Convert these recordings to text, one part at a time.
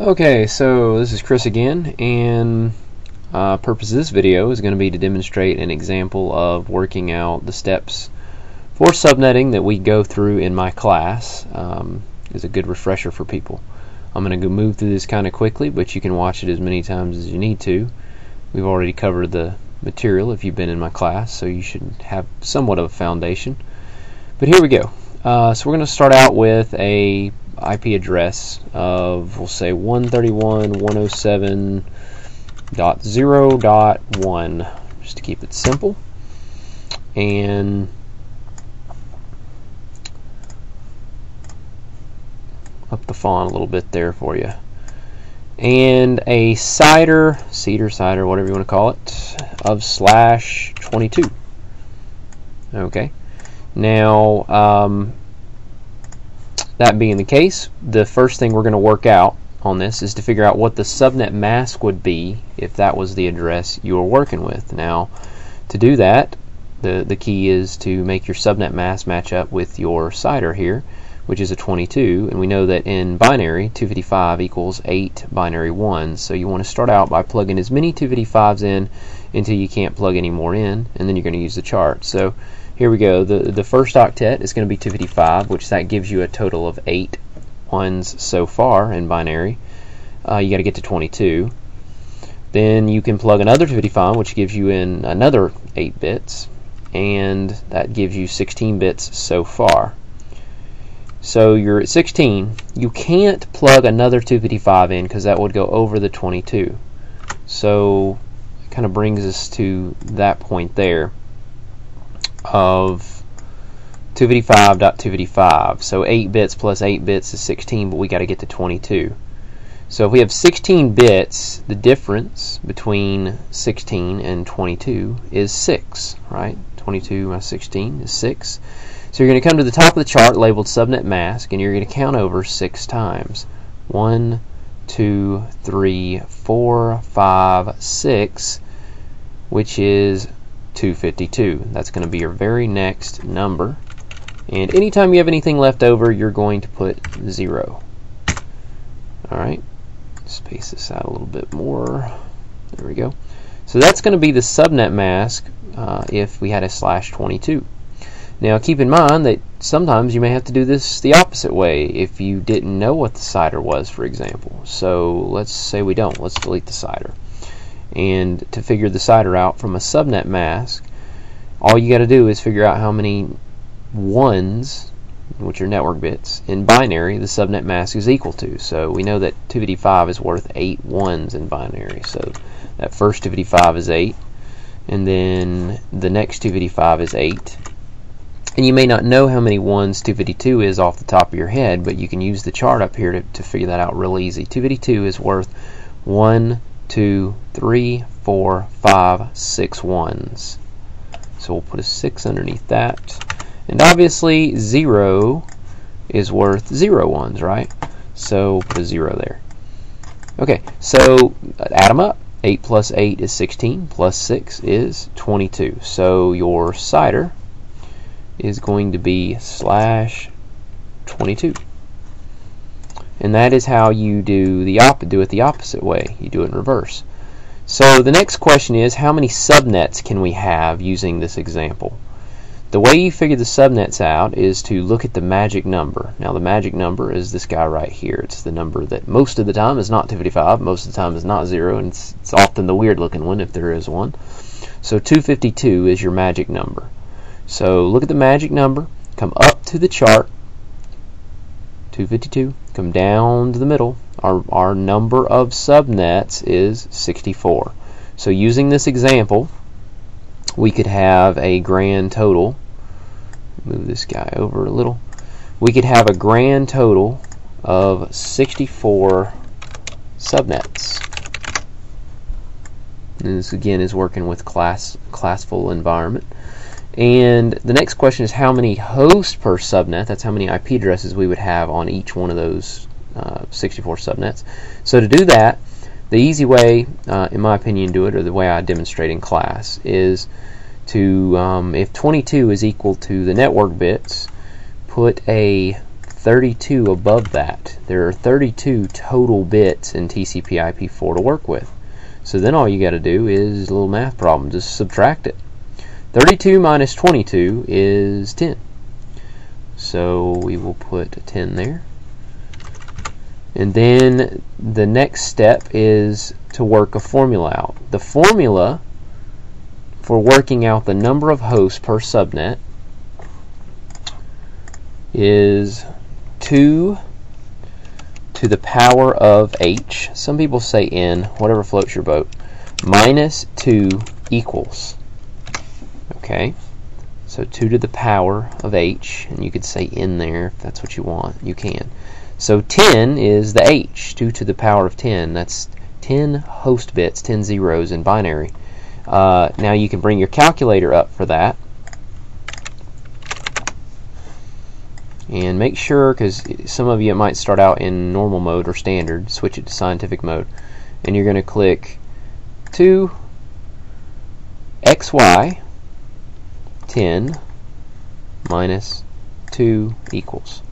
Okay, so this is Chris again, and uh, purpose of this video is going to be to demonstrate an example of working out the steps for subnetting that we go through in my class. Um, is a good refresher for people. I'm going to move through this kind of quickly, but you can watch it as many times as you need to. We've already covered the material if you've been in my class, so you should have somewhat of a foundation. But here we go. Uh, so we're going to start out with a IP address of, we'll say 131.107.0.1, just to keep it simple. And up the font a little bit there for you. And a CIDR, cedar, CIDR, whatever you want to call it, of slash 22. Okay. Now, um, that being the case, the first thing we're going to work out on this is to figure out what the subnet mask would be if that was the address you were working with. Now, to do that, the, the key is to make your subnet mask match up with your CIDR here, which is a 22, and we know that in binary, 255 equals 8 binary 1s, so you want to start out by plugging as many 255s in until you can't plug any more in, and then you're going to use the chart. So here we go. The, the first octet is going to be 255, which that gives you a total of 8 ones so far in binary. Uh, you got to get to 22. Then you can plug another 255, which gives you in another 8 bits, and that gives you 16 bits so far. So you're at 16. You can't plug another 255 in because that would go over the 22. So it kind of brings us to that point there of 255.255. So 8 bits plus 8 bits is 16, but we got to get to 22. So if we have 16 bits, the difference between 16 and 22 is 6, right? 22 minus 16 is 6. So you're going to come to the top of the chart labeled subnet mask, and you're going to count over 6 times. 1, 2, 3, 4, 5, 6, which is 252. That's going to be your very next number. And anytime you have anything left over, you're going to put 0. Alright, space this out a little bit more. There we go. So that's going to be the subnet mask uh, if we had a slash 22. Now keep in mind that sometimes you may have to do this the opposite way if you didn't know what the CIDR was, for example. So let's say we don't. Let's delete the CIDR. And to figure the CIDR out from a subnet mask, all you got to do is figure out how many ones, which are network bits, in binary the subnet mask is equal to. So we know that 255 is worth 8 ones in binary. So that first 255 is 8, and then the next 255 is 8. And you may not know how many ones 252 is off the top of your head, but you can use the chart up here to, to figure that out real easy. 252 is worth 1, two, three, four, five, six ones. So we'll put a 6 underneath that. And obviously 0 is worth 0 ones, right? So put a 0 there. Okay, so add them up. 8 plus 8 is 16, plus 6 is 22. So your CIDR is going to be slash 22. And that is how you do the op do it the opposite way. You do it in reverse. So the next question is how many subnets can we have using this example? The way you figure the subnets out is to look at the magic number. Now the magic number is this guy right here. It's the number that most of the time is not 255, most of the time is not 0, and it's, it's often the weird looking one if there is one. So 252 is your magic number. So look at the magic number, come up to the chart, 252, come down to the middle. Our, our number of subnets is 64. So using this example, we could have a grand total. Move this guy over a little. We could have a grand total of 64 subnets. And this again is working with class classful environment. And the next question is how many hosts per subnet. That's how many IP addresses we would have on each one of those uh, 64 subnets. So to do that, the easy way, uh, in my opinion, do it, or the way I demonstrate in class, is to, um, if 22 is equal to the network bits, put a 32 above that. There are 32 total bits in TCP IP4 to work with. So then all you got to do is a little math problem, just subtract it. 32 minus 22 is 10. So we will put 10 there. And then the next step is to work a formula out. The formula for working out the number of hosts per subnet is 2 to the power of h. Some people say n, whatever floats your boat, minus 2 equals. Okay? So 2 to the power of h, and you could say n there if that's what you want. You can. So 10 is the h, 2 to the power of 10. That's 10 host bits, 10 zeros in binary. Uh, now you can bring your calculator up for that. And make sure, because some of you might start out in normal mode or standard, switch it to scientific mode. And you're going to click 2 xy 10 minus 2 equals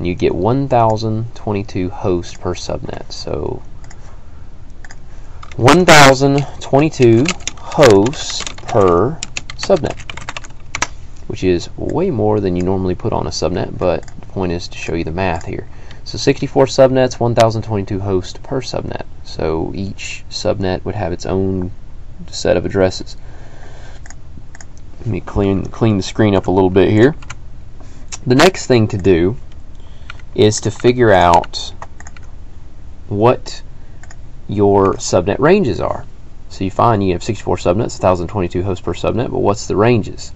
and you get 1022 hosts per subnet. So 1022 hosts per subnet, which is way more than you normally put on a subnet, but the point is to show you the math here. So 64 subnets, 1022 hosts per subnet. So each subnet would have its own set of addresses. Let me clean, clean the screen up a little bit here. The next thing to do is to figure out what your subnet ranges are. So you find you have 64 subnets, 1022 hosts per subnet, but what's the ranges?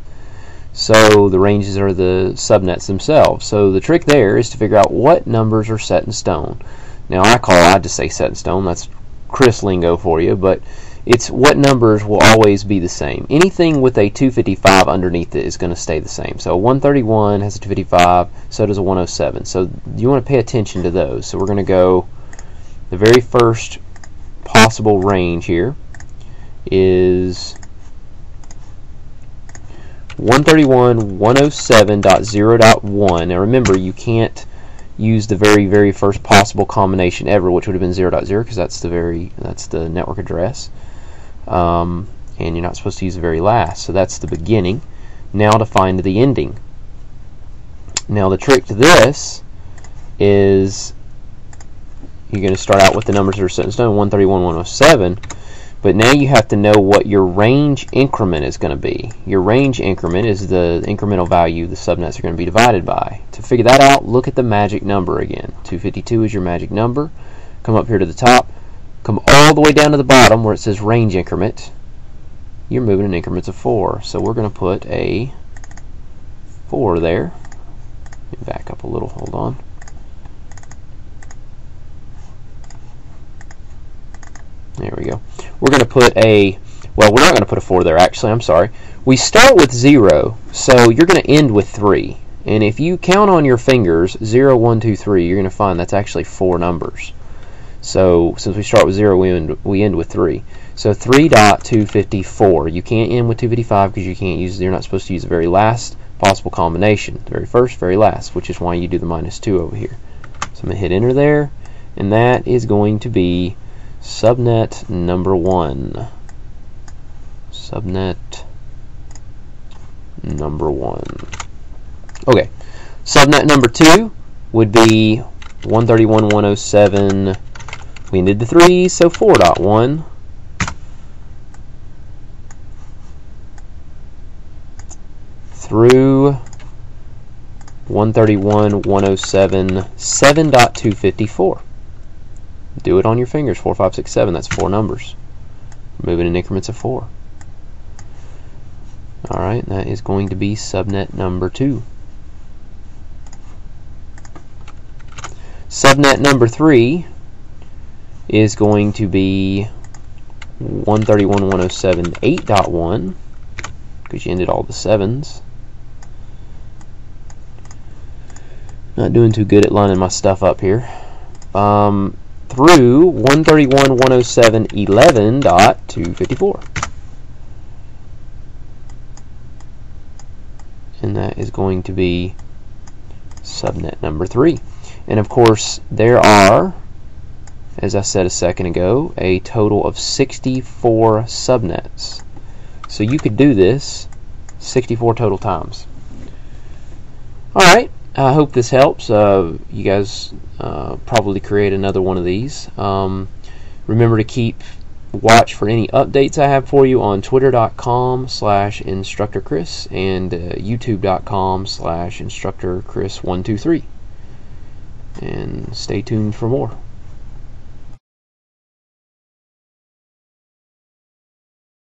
So the ranges are the subnets themselves. So the trick there is to figure out what numbers are set in stone. Now I call I just say set in stone. That's Chris lingo for you, but it's what numbers will always be the same. Anything with a 255 underneath it is going to stay the same. So a 131 has a 255, so does a 107. So you want to pay attention to those. So we're going to go the very first possible range here is 131.107.0.1. Now remember, you can't use the very very first possible combination ever, which would have been 0.0 because that's the very that's the network address um, and you're not supposed to use the very last. So that's the beginning. Now to find the ending. Now the trick to this is you're going to start out with the numbers that are set in stone, 131, 107, but now you have to know what your range increment is going to be. Your range increment is the incremental value the subnets are going to be divided by. To figure that out, look at the magic number again. 252 is your magic number. Come up here to the top, Come all the way down to the bottom where it says range increment. You're moving in increments of 4. So we're going to put a 4 there. back up a little, hold on. There we go. We're going to put a, well, we're not going to put a 4 there, actually, I'm sorry. We start with 0, so you're going to end with 3. And if you count on your fingers, 0, 1, 2, 3, you're going to find that's actually four numbers. So since we start with 0, we end, we end with 3. So 3.254. You can't end with 255 because you can't use, you're not supposed to use the very last possible combination. The very first, very last, which is why you do the minus 2 over here. So I'm going to hit enter there, and that is going to be subnet number 1. Subnet number 1. Okay, subnet number 2 would be 131.107 we ended the 3, so 4.1. Through 131, 107, 7.254. Do it on your fingers. 4, 5, 6, 7. That's four numbers. Moving in increments of 4. Alright, that is going to be subnet number 2. Subnet number 3 is going to be 131.107.8.1 because you ended all the sevens. Not doing too good at lining my stuff up here. Um, through 131.107.11.254. And that is going to be subnet number 3. And of course, there are, as I said a second ago, a total of 64 subnets. So you could do this 64 total times. Alright, I hope this helps. Uh, you guys uh, probably create another one of these. Um, remember to keep watch for any updates I have for you on twitter.com slash instructorchris and uh, youtube.com slash instructorchris123. And stay tuned for more.